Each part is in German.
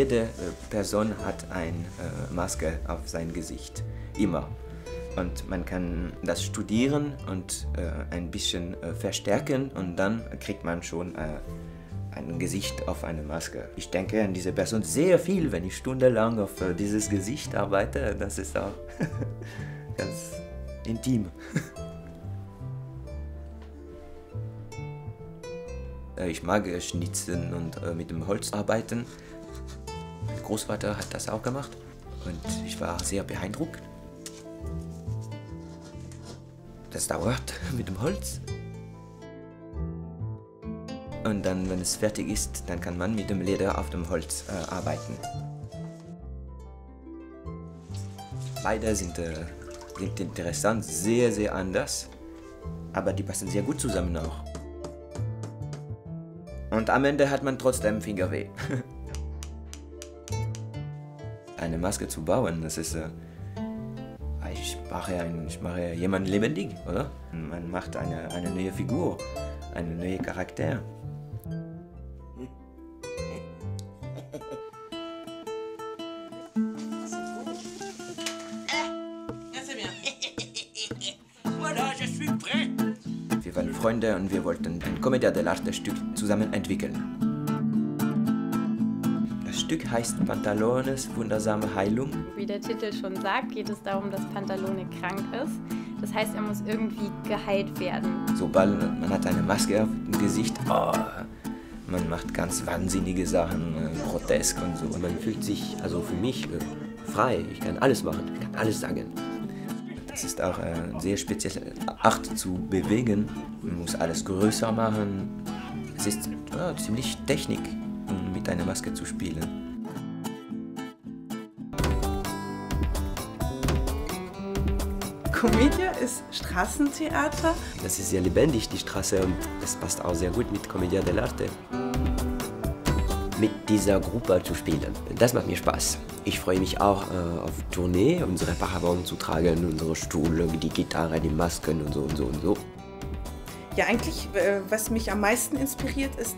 jede äh, Person hat eine äh, Maske auf sein Gesicht. Immer. Und man kann das studieren und äh, ein bisschen verstärken und dann kriegt man schon ein Gesicht auf eine Maske. Ich denke an diese Person sehr viel, wenn ich stundenlang auf dieses Gesicht arbeite. Das ist auch ganz intim. Ich mag schnitzen und mit dem Holz arbeiten. Großvater hat das auch gemacht und ich war sehr beeindruckt. Das dauert mit dem Holz. Und dann, wenn es fertig ist, dann kann man mit dem Leder auf dem Holz äh, arbeiten. Beide sind, äh, sind interessant, sehr, sehr anders, aber die passen sehr gut zusammen auch. Und am Ende hat man trotzdem Fingerweh. Maske zu bauen, das ist... Äh, ich mache, mache jemanden lebendig, oder? Man macht eine, eine neue Figur, einen neuen Charakter. Wir waren Freunde und wir wollten ein Commedia dell'arte Stück zusammen entwickeln. Das Stück heißt Pantalones wundersame Heilung. Wie der Titel schon sagt, geht es darum, dass Pantalone krank ist. Das heißt, er muss irgendwie geheilt werden. Sobald man hat eine Maske auf dem Gesicht, oh, man macht ganz wahnsinnige Sachen, äh, grotesk und so. Und man fühlt sich, also für mich, äh, frei. Ich kann alles machen, ich kann alles sagen. Das ist auch eine sehr spezielle Art zu bewegen. Man muss alles größer machen. Es ist ja, ziemlich Technik, um mit einer Maske zu spielen. Comedia ist Straßentheater. Das ist sehr lebendig, die Straße, und das passt auch sehr gut mit Commedia dell'arte. Mit dieser Gruppe zu spielen, das macht mir Spaß. Ich freue mich auch äh, auf Tournee, unsere Parabon zu tragen, unsere Stuhl, die Gitarre, die Masken und so und so und so. Ja, eigentlich, äh, was mich am meisten inspiriert, ist,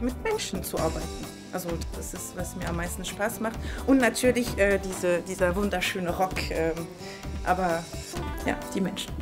mit Menschen zu arbeiten. Also das ist, was mir am meisten Spaß macht. Und natürlich äh, diese, dieser wunderschöne Rock. ähm, aber ja, die Menschen.